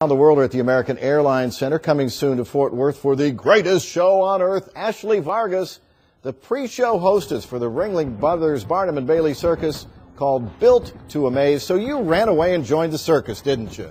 Around the world are at the American Airlines Center, coming soon to Fort Worth for the greatest show on earth. Ashley Vargas, the pre-show hostess for the Ringling Brothers Barnum and Bailey Circus called Built to Amaze. So you ran away and joined the circus, didn't you?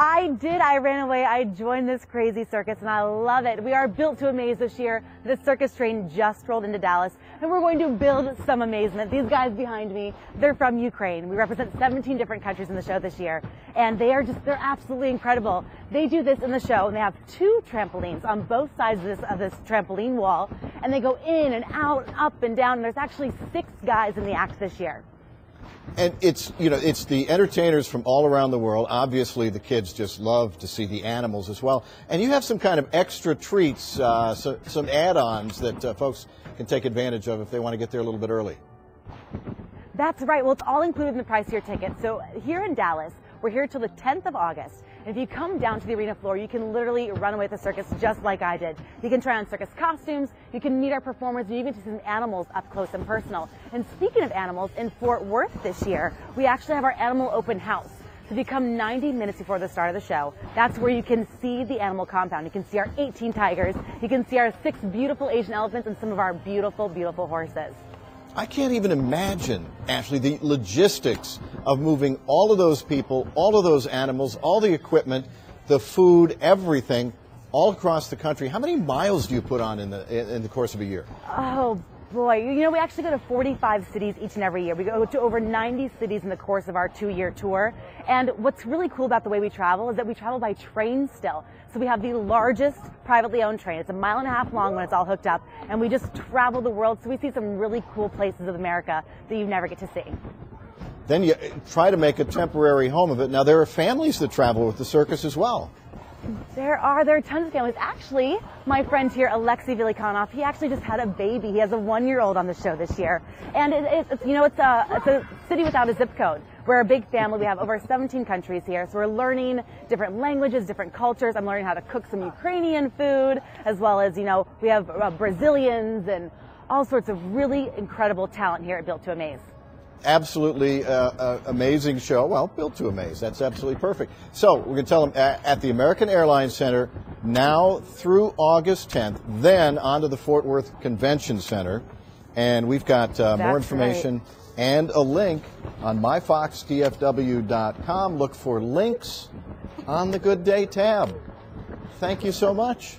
I did. I ran away. I joined this crazy circus and I love it. We are built to amaze this year. The circus train just rolled into Dallas and we're going to build some amazement. These guys behind me, they're from Ukraine. We represent 17 different countries in the show this year and they are just, they're absolutely incredible. They do this in the show and they have two trampolines on both sides of this, of this trampoline wall and they go in and out, up and down. And there's actually six guys in the act this year. And it's, you know, it's the entertainers from all around the world. Obviously, the kids just love to see the animals as well. And you have some kind of extra treats, uh, so, some add-ons that uh, folks can take advantage of if they want to get there a little bit early. That's right. Well, it's all included in the price of your ticket. So here in Dallas, we're here till the 10th of August. And if you come down to the arena floor, you can literally run away with the circus just like I did. You can try on circus costumes, you can meet our performers, and you even see some animals up close and personal. And speaking of animals, in Fort Worth this year, we actually have our animal open house. So if you come 90 minutes before the start of the show, that's where you can see the animal compound. You can see our 18 tigers, you can see our six beautiful Asian elephants, and some of our beautiful, beautiful horses. I can't even imagine, Ashley, the logistics of moving all of those people, all of those animals, all the equipment, the food, everything, all across the country. How many miles do you put on in the in the course of a year? Oh boy, you know we actually go to 45 cities each and every year. We go to over 90 cities in the course of our two-year tour. And what's really cool about the way we travel is that we travel by train still. So we have the largest privately owned train. It's a mile and a half long when it's all hooked up, and we just travel the world. So we see some really cool places of America that you never get to see. Then you uh, try to make a temporary home of it. Now there are families that travel with the circus as well. There are there are tons of families. Actually, my friend here, Alexei Velikanov, he actually just had a baby. He has a one-year-old on the show this year, and it, it's you know it's a it's a city without a zip code. We're a big family. We have over 17 countries here, so we're learning different languages, different cultures. I'm learning how to cook some Ukrainian food, as well as you know we have uh, Brazilians and all sorts of really incredible talent here at Built to Amaze absolutely uh, uh, amazing show. Well, built to amaze. That's absolutely perfect. So we're going to tell them at, at, the American Airlines Center now through August 10th, then on to the Fort Worth Convention Center. And we've got uh, more information right. and a link on myfoxdfw.com. Look for links on the Good Day tab. Thank you so much.